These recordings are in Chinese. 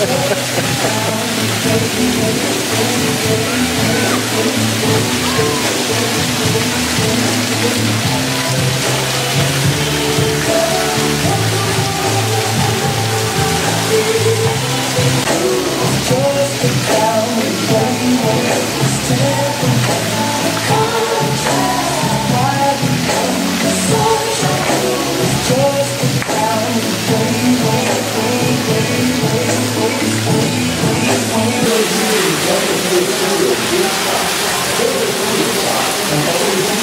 Thank you.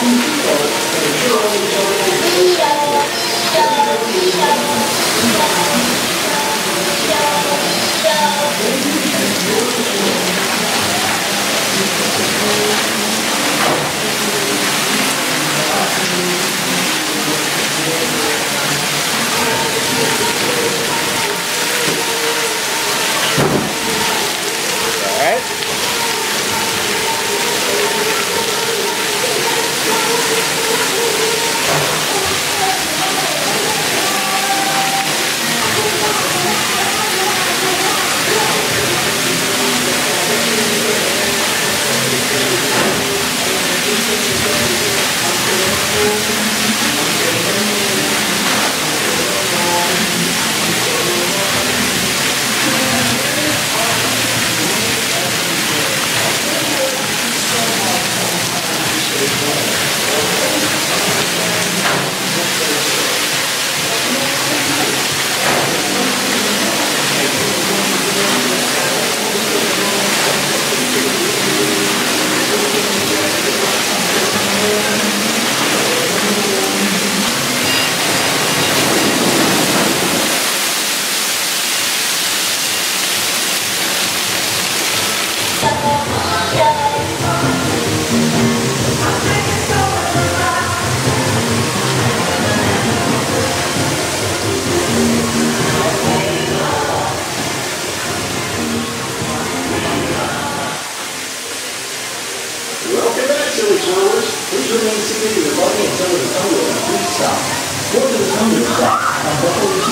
よろしくお願いします。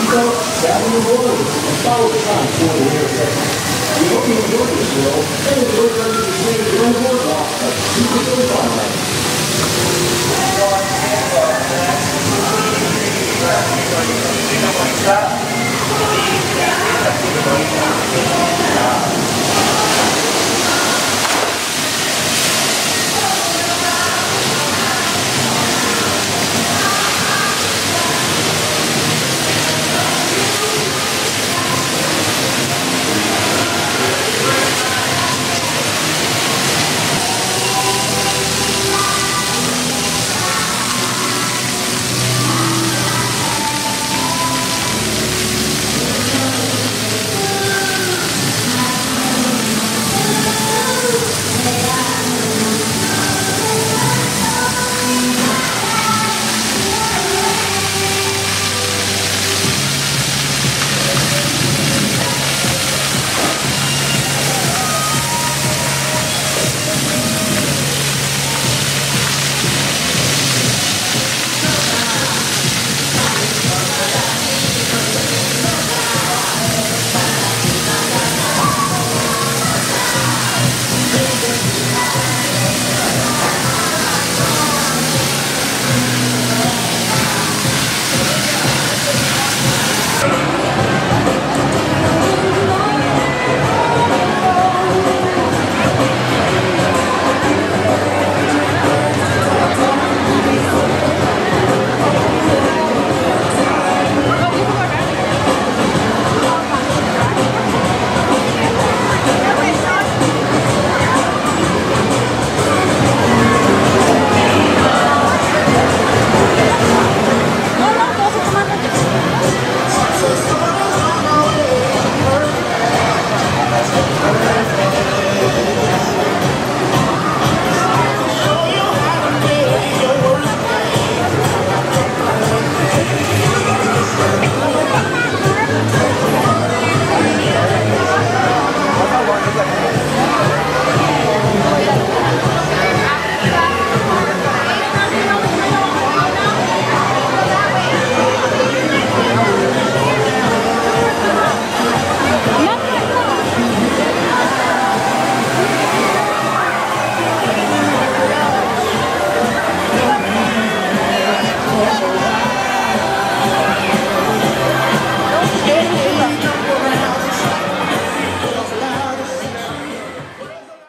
钱多了，到底干什么用的？有病就吃药，没病就去外面多走走，多锻炼。